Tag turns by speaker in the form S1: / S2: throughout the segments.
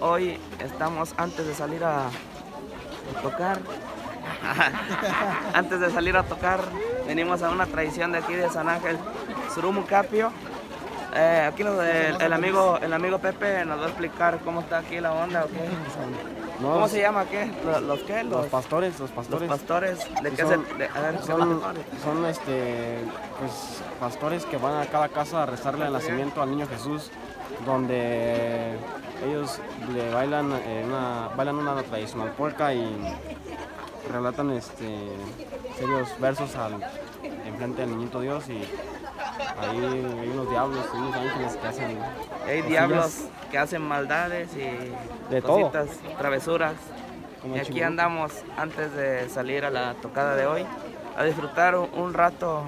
S1: Hoy estamos antes de salir a, a tocar. antes de salir a tocar, venimos a una tradición de aquí de San Ángel, Surumucapio. Eh, aquí nos- el, el amigo, el amigo Pepe nos va a explicar cómo está aquí la onda.
S2: No,
S1: ¿Cómo se llama qué? ¿Los, los qué?
S2: Los
S1: Los,
S2: pastores, los
S1: los
S2: pastores.
S1: pastores. ¿De qué
S2: son-
S1: se, de- a ver, ¿qué
S2: son,
S1: pastores?
S2: son, este, pues, pastores que van a cada casa a rezarle el nacimiento al niño Jesús, donde ellos le bailan, eh, una, bailan una tradicional polka y relatan este, serios versos al, enfrente del niñito Dios y ahí hay unos diablos y unos ángeles que hacen
S1: Hay diablos que hacen maldades y
S2: De todo.
S1: cositas, travesuras.
S2: como
S1: Y aquí andamos antes de salir a la tocada de hoy a disfrutar un, un rato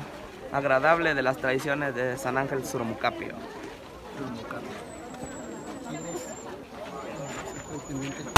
S1: agradable de las tradiciones de San Ángel Surumucapio.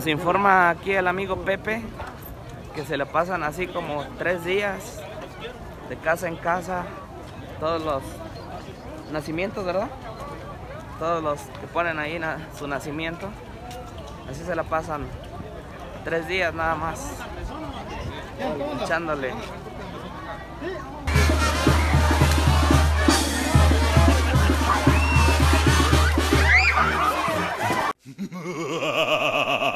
S1: Nos informa aquí el amigo Pepe que se le pasan así como tres días de casa en casa todos los nacimientos, ¿verdad? Todos los que ponen ahí su nacimiento. Así se la pasan tres días nada más echándole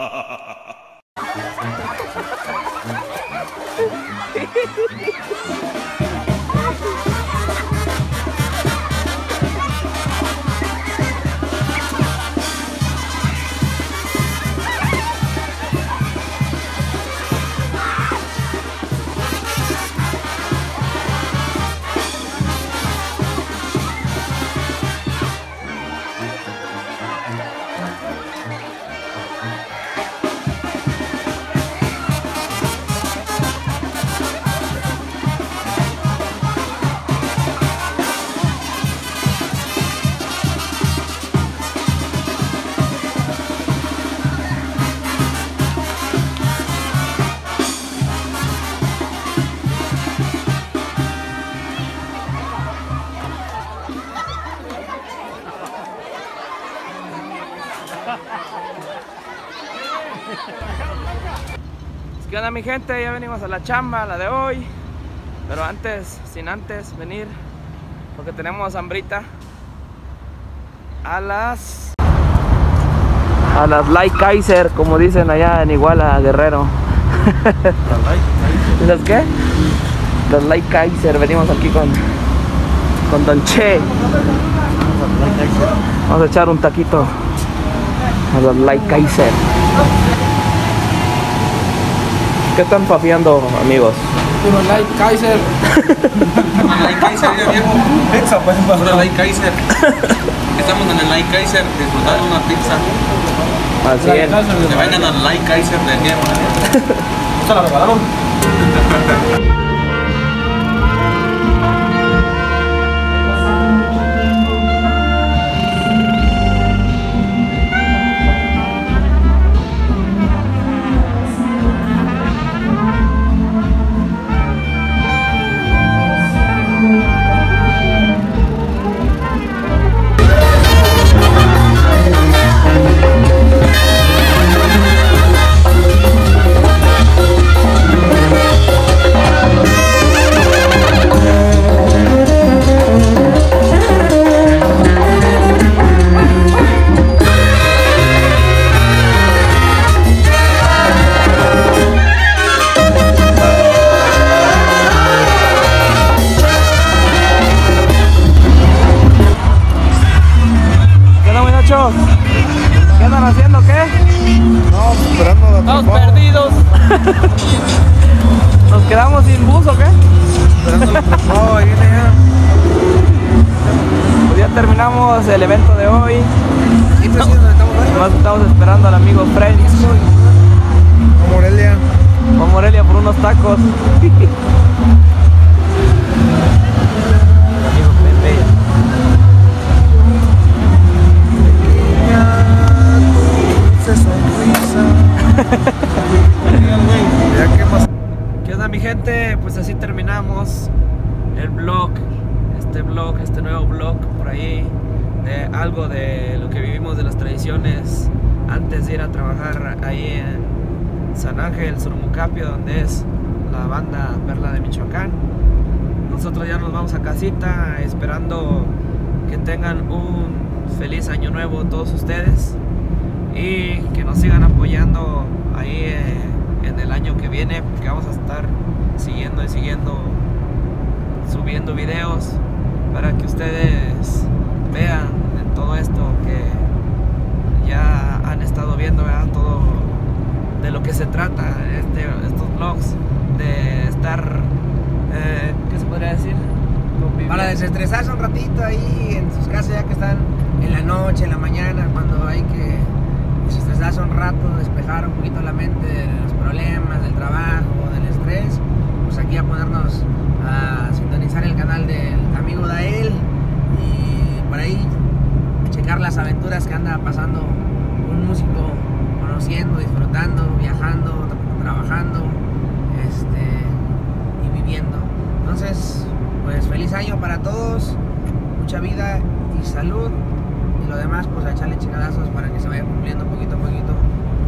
S1: ¿Qué onda mi gente? Ya venimos a la chamba, la de hoy. Pero antes, sin antes venir, porque tenemos hambrita. A las... A las Light Kaiser, como dicen allá en Iguala, Guerrero. ¿Las qué? Las Light Kaiser, venimos aquí con, con Don Che. Vamos a echar un taquito a las Light Kaiser. ¿Qué están pafiando, amigos?
S3: Puro Light Kaiser.
S4: Light Kaiser, ya viejo. Pizza, pues. Puro Light Kaiser. Estamos en el Light Kaiser disfrutando una pizza.
S1: Así es.
S4: Que vengan al Light Kaiser de Hierro.
S3: Se la regalaron.
S1: muchachos? ¿Qué andan haciendo? ¿Qué?
S3: Estamos perdidos.
S1: ¿Nos quedamos sin bus o qué? Pues ya terminamos el evento de hoy. Más estamos esperando al amigo Fred.
S2: Morelia.
S1: Con Morelia por unos tacos. ¿Qué onda mi gente? Pues así terminamos el vlog, este vlog, este nuevo vlog por ahí, de algo de lo que vivimos de las tradiciones antes de ir a trabajar ahí en San Ángel, Surumucapio, donde es la banda Perla de Michoacán. Nosotros ya nos vamos a casita esperando que tengan un feliz año nuevo todos ustedes y que nos sigan apoyando ahí eh, en el año que viene porque vamos a estar siguiendo y siguiendo subiendo videos para que ustedes vean en todo esto que ya han estado viendo ¿verdad? todo de lo que se trata este, estos vlogs de estar eh, ¿qué se podría decir?
S5: Para desestresarse un ratito ahí en sus casas, ya que están en la noche, en la mañana, cuando hay que desestresarse un rato, despejar un poquito la mente de los problemas, del trabajo, del estrés, pues aquí a ponernos a sintonizar el canal del amigo Dael y por ahí checar las aventuras que anda pasando un músico conociendo, disfrutando, viajando, tra- trabajando este, y viviendo. Entonces, pues feliz año para todos, mucha vida y salud y lo demás pues a echarle chingadazos para que se vaya cumpliendo poquito a poquito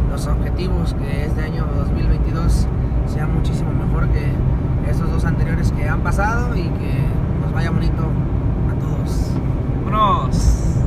S5: los objetivos que este año 2022 sea muchísimo mejor que estos dos anteriores que han pasado y que nos vaya bonito a todos.
S1: Vámonos.